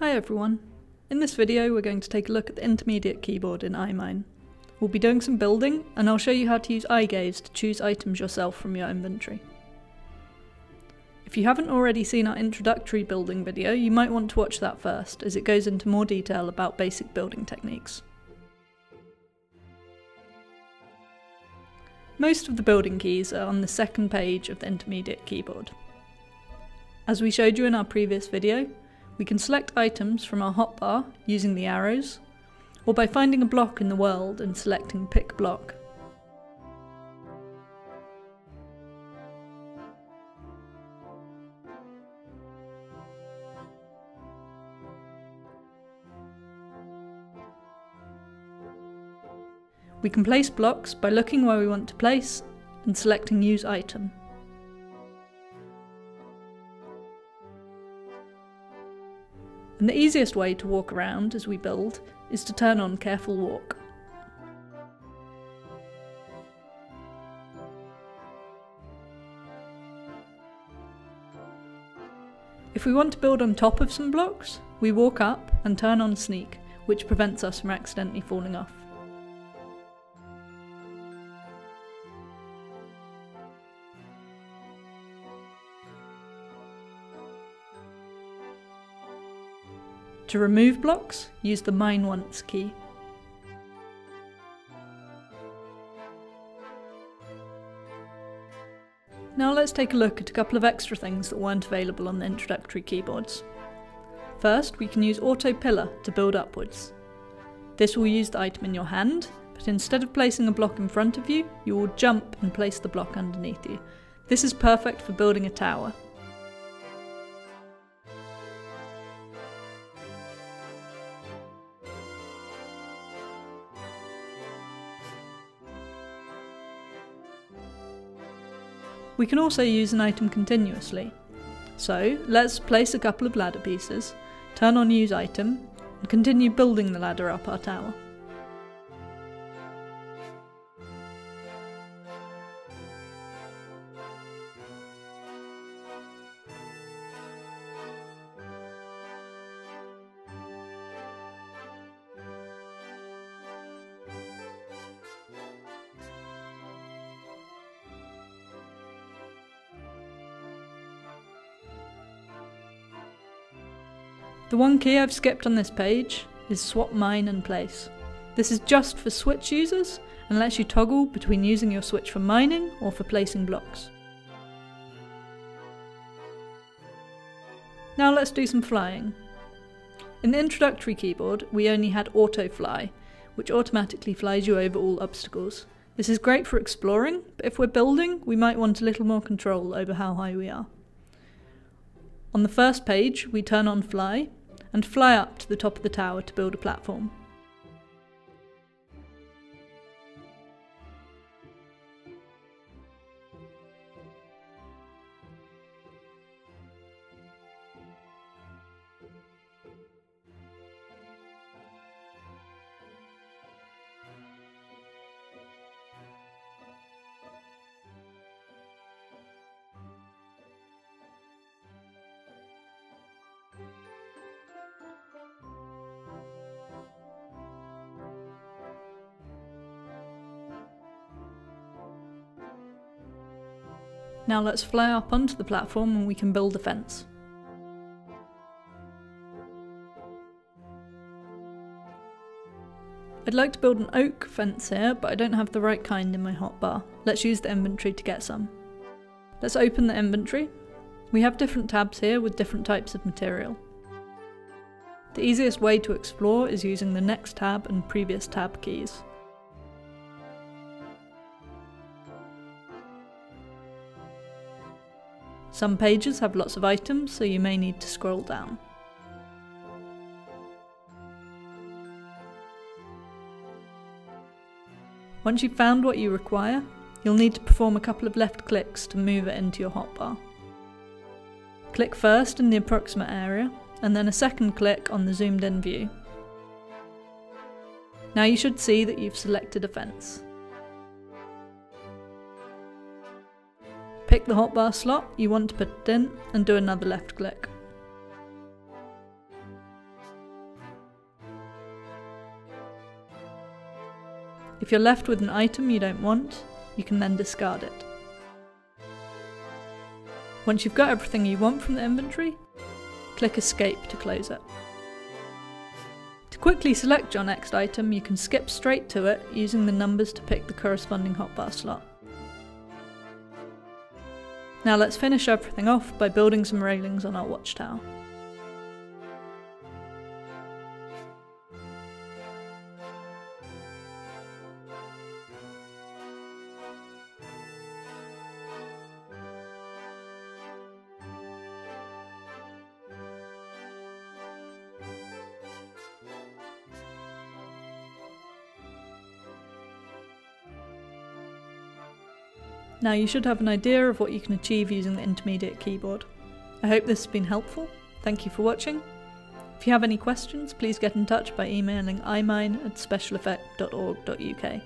Hi everyone. In this video we're going to take a look at the intermediate keyboard in EyeMine. We'll be doing some building and I'll show you how to use eye gaze to choose items yourself from your inventory. If you haven't already seen our introductory building video, you might want to watch that first, as it goes into more detail about basic building techniques. Most of the building keys are on the second page of the intermediate keyboard. As we showed you in our previous video, we can select items from our hotbar using the arrows, or by finding a block in the world and selecting Pick Block. We can place blocks by looking where we want to place and selecting Use Item. And the easiest way to walk around as we build is to turn on Careful Walk. If we want to build on top of some blocks, we walk up and turn on Sneak, which prevents us from accidentally falling off. To remove blocks, use the Mine Once key. Now let's take a look at a couple of extra things that weren't available on the introductory keyboards. First, we can use Auto Pillar to build upwards. This will use the item in your hand, but instead of placing a block in front of you, you will jump and place the block underneath you. This is perfect for building a tower, We can also use an item continuously. So let's place a couple of ladder pieces, turn on use item, and continue building the ladder up our tower. The one key I've skipped on this page is swap mine and place. This is just for switch users and lets you toggle between using your switch for mining or for placing blocks. Now let's do some flying. In the introductory keyboard we only had auto fly, which automatically flies you over all obstacles. This is great for exploring, but if we're building we might want a little more control over how high we are. On the first page we turn on fly, and fly up to the top of the tower to build a platform. Now let's fly up onto the platform and we can build a fence. I'd like to build an oak fence here, but I don't have the right kind in my hotbar. Let's use the inventory to get some. Let's open the inventory. We have different tabs here with different types of material. The easiest way to explore is using the next tab and previous tab keys. Some pages have lots of items, so you may need to scroll down. Once you've found what you require, you'll need to perform a couple of left clicks to move it into your hotbar. Click first in the approximate area, and then a second click on the zoomed in view. Now you should see that you've selected a fence. Pick the hotbar slot you want to put it in and do another left click. If you're left with an item you don't want, you can then discard it. Once you've got everything you want from the inventory, click escape to close it. To quickly select your next item, you can skip straight to it using the numbers to pick the corresponding hotbar slot. Now let's finish everything off by building some railings on our watchtower. Now you should have an idea of what you can achieve using the intermediate keyboard. I hope this has been helpful. Thank you for watching. If you have any questions, please get in touch by emailing eyemine at specialeffect.org.uk.